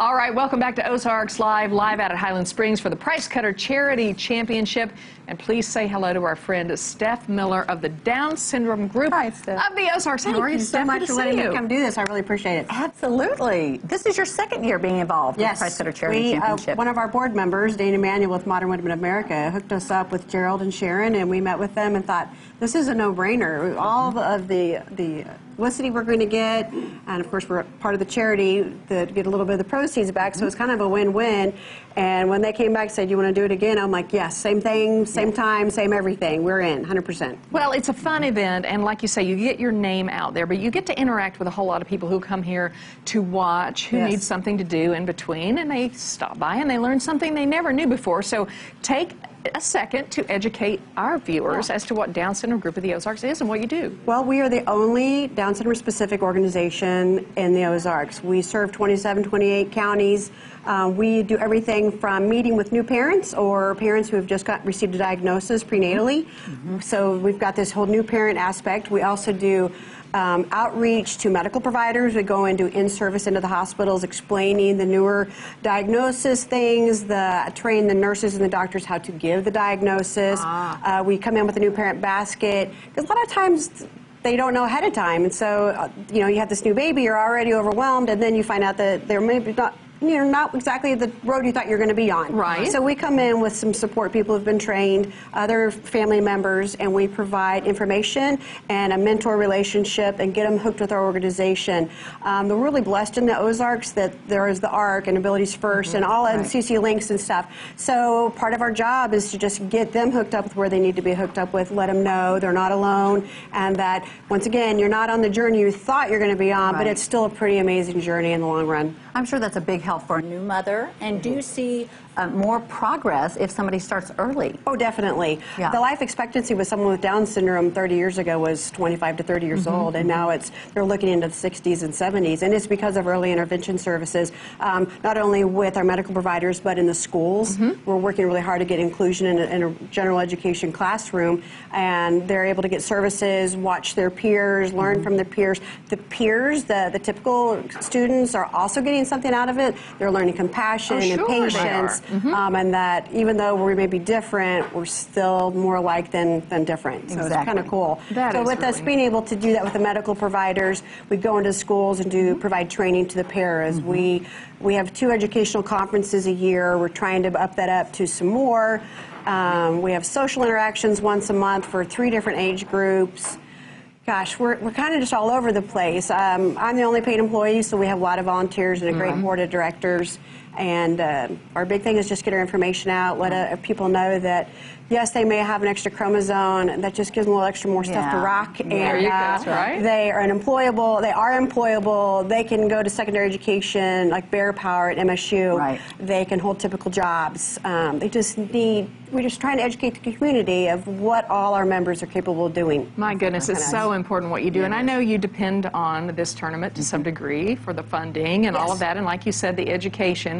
All right, welcome back to Ozarks Live, live out at Highland Springs for the Price Cutter Charity Championship. And please say hello to our friend Steph Miller of the Down Syndrome Group Hi, Steph. of the Ozarks. Thank How are you, you so Steph? much for letting see me come do this. I really appreciate it. Absolutely. This is your second year being involved with the Price Cutter Charity we, uh, Championship. one of our board members, Dana Emanuel with Modern Woodmen of America, hooked us up with Gerald and Sharon, and we met with them and thought this is a no-brainer. All of the the publicity we're going to get, and of course we're part of the charity that get a little bit of the proceeds back, so it's kind of a win-win. And when they came back and said, "You want to do it again?" I'm like, "Yes, same thing, same time, same everything. We're in, 100%." Well, it's a fun event, and like you say, you get your name out there, but you get to interact with a whole lot of people who come here to watch, who Yes. need something to do in between, and they stop by and they learn something they never knew before. So take a second to educate our viewers as to what Down Syndrome Group of the Ozarks is and what you do. Well, we are the only Down syndrome specific organization in the Ozarks. We serve 27, 28 counties. Uh, we do everything from meeting with new parents or parents who have just got received a diagnosis prenatally. So we've got this whole new parent aspect. We also do um, outreach to medical providers. We go into in-service into the hospitals, explaining the newer diagnosis things, the train the nurses and the doctors how to give the diagnosis. Uh, we come in with a new parent basket because a lot of times they don't know ahead of time, and so uh, you know you have this new baby, you're already overwhelmed, and then you find out that they're maybe not. You know, not exactly the road you thought you were going to be on. Right. So we come in with some support people who've been trained, other family members, and we provide information and a mentor relationship and get them hooked with our organization. Um, we're really blessed in the Ozarks that there is the ARC and Abilities 1st and all of and CC links and stuff. So part of our job is to just get them hooked up with where they need to be hooked up with, let them know they're not alone, and that once again you're not on the journey you thought you're going to be on, but it's still a pretty amazing journey in the long run. I'm sure that's a big help for a new mother. And do you see uh, more progress if somebody starts early? Oh, definitely. Yeah. The life expectancy with someone with Down syndrome 30 years ago was 25 to 30 years old, and now it's they're looking into the 60s and 70s, and it's because of early intervention services, um, not only with our medical providers but in the schools. We're working really hard to get inclusion in a, in a general education classroom, and they're able to get services, watch their peers, learn from their peers. The peers, the the typical students, are also getting something out of it. They're learning compassion Oh, and sure they are. patience um, and that even though we may be different, we're still more alike than, than different. So it's kind of cool. That so with us being able to do that with the medical providers, we go into schools and do provide training to the paras. We we have two educational conferences a year. We're trying to up that up to some more. Um, we have social interactions once a month for three different age groups. Gosh, we're, we're kind of just all over the place. Um, I'm the only paid employee, so we have a lot of volunteers and a great board of directors. And uh, our big thing is just get our information out, let uh, people know that, yes, they may have an extra chromosome, that just gives them a little extra more stuff to Yeah. rock. There and you go. uh, That's right. they are unemployable, they are employable, they can go to secondary education like Bear Power at MSU. Right. They can hold typical jobs. Um, they just need, we're just trying to educate the community of what all our members are capable of doing. My goodness, it's so important what you do. And I know you depend on this tournament to some degree for the funding and all of that. And like you said, the education.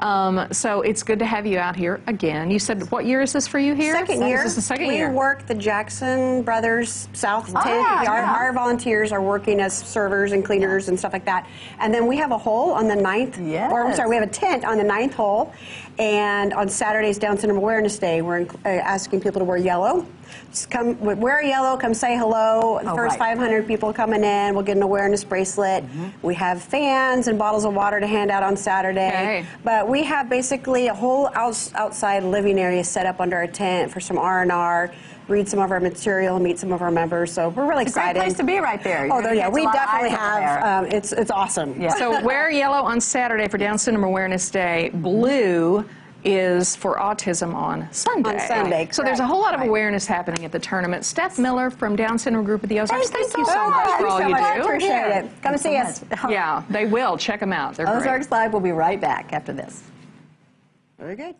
Um, so it's good to have you out here again. You said, what year is this for you here? Second year. This is the second we year. work the Jackson Brothers South tent. yeah, our, yeah. our volunteers are working as servers and cleaners and stuff like that. And then we have a hole on the ninth. Yes. Or I'm sorry, we have a tent on the ninth hole. And on Saturdays, Down Syndrome Awareness Day, we're uh, asking people to wear yellow. Just come wear yellow. Come say hello. The Oh, first right. 500 people coming in, we'll get an awareness bracelet. Mm-hmm. We have fans and bottles of water to hand out on Saturday. Okay. But we have basically a whole outs- outside living area set up under our tent for some R&R, read some of our material, meet some of our members. So we're really It's a great excited. place to be right there. Oh, there, gonna yeah, we a lot of definitely have. Um, it's it's awesome. Yeah. So wear yellow on Saturday for Down Syndrome Awareness Day. Blue is for autism on Sunday. On Sunday, So there's a whole lot of Right. awareness happening at the tournament. Steph Miller from Down Syndrome Group of the Ozarks. Thank you Thank you so so much. much for all so you much. I do. appreciate it. Come Thanks see so us. much. Yeah, they will. Check them out. They're great. Ozarks Live will be right back after this. Very good.